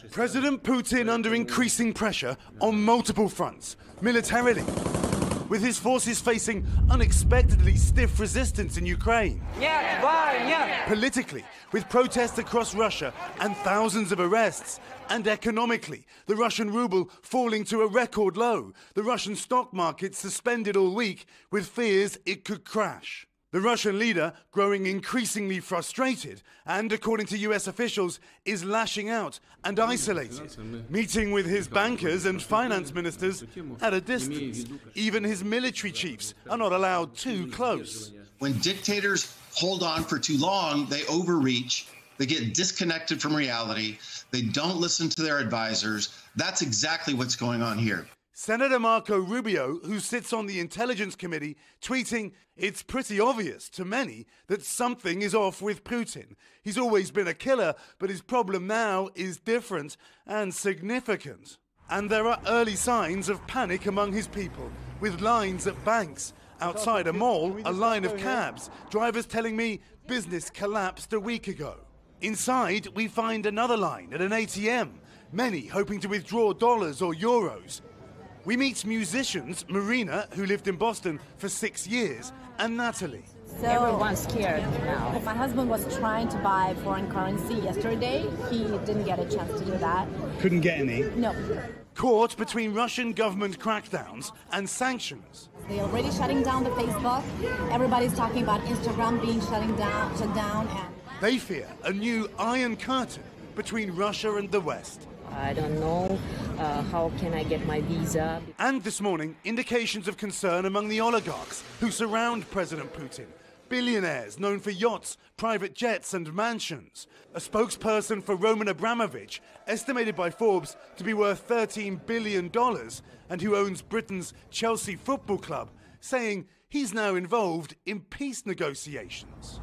Uh, President Putin under increasing pressure on multiple fronts, militarily, with his forces facing unexpectedly stiff resistance in Ukraine. Politically, with protests across Russia and thousands of arrests. And economically, the Russian ruble falling to a record low, the Russian stock market suspended all week with fears it could crash. The Russian leader growing increasingly frustrated and, according to US officials, is lashing out and isolated, meeting with his bankers and finance ministers at a distance. Even his military chiefs are not allowed too close. When dictators hold on for too long, they overreach, they get disconnected from reality, they don't listen to their advisors. That's exactly what's going on here. Senator Marco Rubio, who sits on the Intelligence Committee, tweeting, It's pretty obvious to many that something is off with Putin. He's always been a killer, but his problem now is different and significant. And there are early signs of panic among his people, with lines at banks. Outside a mall, a line of cabs, drivers telling me business collapsed a week ago. Inside, we find another line at an ATM, many hoping to withdraw dollars or euros. We meet musicians Marina, who lived in Boston for six years, and Natalie. So Everyone's scared now. My husband was trying to buy foreign currency yesterday. He didn't get a chance to do that. Couldn't get any? No. Caught between Russian government crackdowns and sanctions. They're already shutting down the Facebook. Everybody's talking about Instagram being shutting down, shut down, and they fear a new iron curtain between Russia and the West. I don't know uh, how can I get my visa. And this morning, indications of concern among the oligarchs who surround President Putin. Billionaires known for yachts, private jets, and mansions. A spokesperson for Roman Abramovich, estimated by Forbes to be worth $13 billion, and who owns Britain's Chelsea Football Club, saying he's now involved in peace negotiations.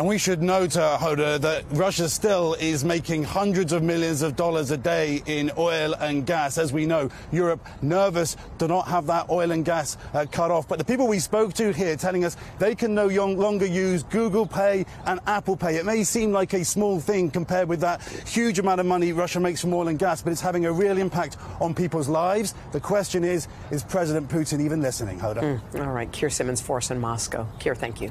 And we should note, uh, Hoda, that Russia still is making hundreds of millions of dollars a day in oil and gas. As we know, Europe nervous to not have that oil and gas uh, cut off. But the people we spoke to here telling us they can no longer use Google Pay and Apple Pay. It may seem like a small thing compared with that huge amount of money Russia makes from oil and gas, but it's having a real impact on people's lives. The question is, is President Putin even listening, Hoda? Mm, all right, Keir Simmons Force in Moscow. Keir, thank you.